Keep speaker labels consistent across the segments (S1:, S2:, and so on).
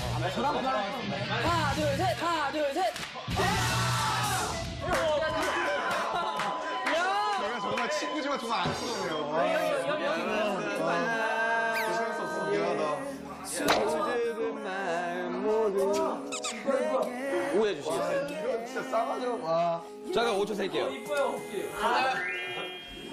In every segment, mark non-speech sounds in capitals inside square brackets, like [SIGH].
S1: 하나, 둘, 셋. 하나, 둘, 셋.
S2: 내가 정말 친구지만 정말 안 친구네요. 아, 조심할 수 없어. 미안하다.
S3: 오해 주시겠어요?
S2: 이건 진짜 싸가지고 와.
S3: 잠깐 5초 셀게요.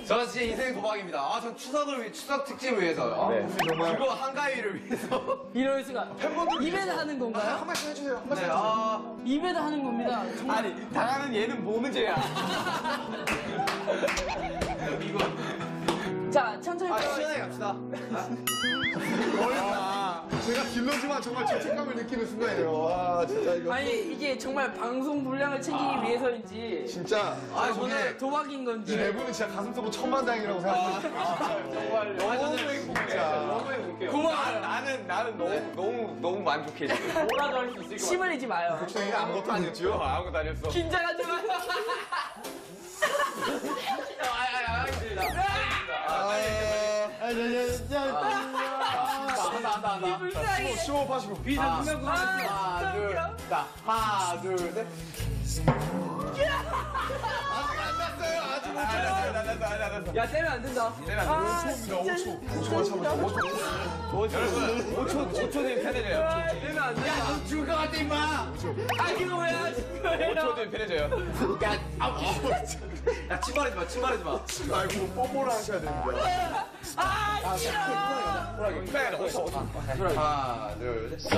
S4: 저는 진짜 인생 도박입니다. 아, 전 추석을 위, 추석 특집을 위해서.
S3: 네.
S2: 정말
S4: 그거 한가위를 위해서.
S1: 이럴 수가.
S2: 팬분들
S1: 입에다 하는 건가요?
S2: 한 말씀 해주세요. 한 말씀
S4: 네,
S2: 해주세요.
S4: 아,
S1: 입에다 하는 겁니다. 정말.
S3: 아니, 당하는 얘는 뭐 문제야? [LAUGHS]
S1: 자, 천천히.
S4: 아, 시원하게 갑시다. [LAUGHS]
S2: 제가 딜러지만 정말 죄책감을 느끼는 순간이에요. 와 진짜 이거
S1: 아니, 이게 정말 방송 분량을 챙기기 위해서인지.
S2: 진짜
S4: 아, 저는
S1: 도박인
S2: 이
S1: 건지.
S2: 네 분은 진짜 가슴 속 천만다행이라고 생각해요.
S4: 정말 너무 행복해요.
S1: 고마워요.
S3: 나는, 나는 너무, 너무, 너무 만족해, 지금.
S4: 뭐라도 할 수 있을
S1: 것심 흘리지 마요.
S2: 저희 아무것도 안 했죠.
S3: 어, 아무것도 안 했어.
S1: 긴장하지 [LAUGHS] 마요.
S4: 아, 아, 아, 알겠습니다. 한다, 한다, 한다.
S1: 불쌍해.
S2: 심호흡 하시고.
S1: 아,
S4: 하나, 둘, 자, 하나, 둘, 셋.
S1: 야, 때면 안 된다. 아, 진짜.
S2: 5초. 5초만 참으세요. 5초.
S3: 5초, 5초 뒤에 편해져요.
S1: 아, 때면 안 된다.
S4: 야, 너 죽을 것 같아, 임마.
S1: 아, 이거 왜 하신 거예요?
S3: 5초 뒤에 편해져요.
S4: 야, 아우. 야, 침발하지 마, 침발하지 마.
S2: 아이고 뽀뽀를 하셔야 됩니다.
S1: 아, 싫어.
S4: 하나, 둘, 셋.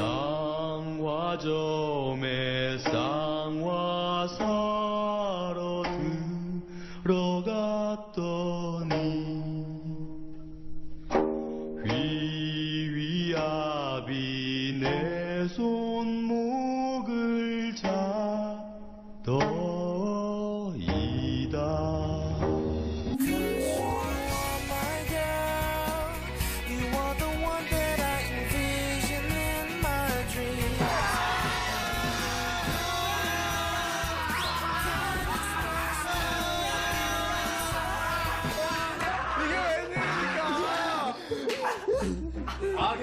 S5: 쌍화점에 쌍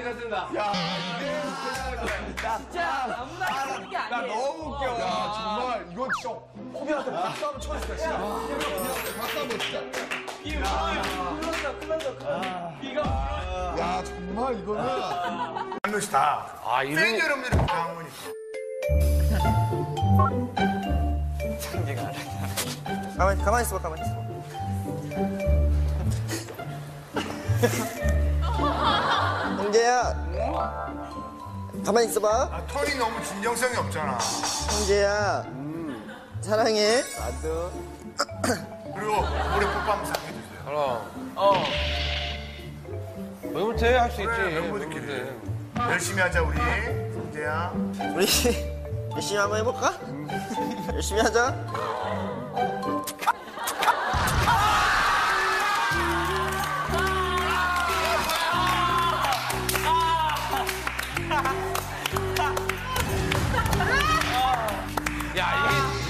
S4: 괜찮습니다.
S1: 진짜 아무나 하는 게 아니에요.
S3: 너무 웃겨.
S2: 야 정말 이건 진짜 호비한테 박수 한번 쳐주세요. 진짜. 호비한테 박수 한번 진짜.
S1: 클런저, 클런저, 비가
S2: 야 정말 이거는
S6: 안노시다. 아, 팬 여러분들이 부탁한 거니까.
S7: 가만 가만 있어봐 가만 있어. [LAUGHS] 형제야. 가만 있어봐.
S6: 아, 톤이 너무 진정성이 없잖아.
S7: 형제야. 사랑해. [CLEARS THROAT]
S6: 그리고 우리 뽀뽀 한번 싹 해주세요.
S3: 왜 못해? 할 수 있지.
S6: 그래, 멤버들끼리. 열심히 하자, 우리. 형제야.
S7: 우리 [LAUGHS] 열심히 한번 해볼까? [LAUGHS] 열심히 하자.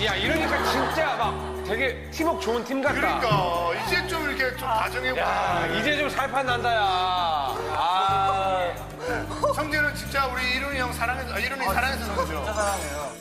S3: 야, 이러니까 진짜 막 되게 팀워크 좋은 팀 같다.
S6: 그러니까, 이제 좀 이렇게 좀 다정해보자.
S3: 야, 이제 좀 살판 난다, 야. 아.
S6: 성재는 진짜 우리 이룬이 형 사랑해서, 아, 이룬이 사랑해서 그런 거죠?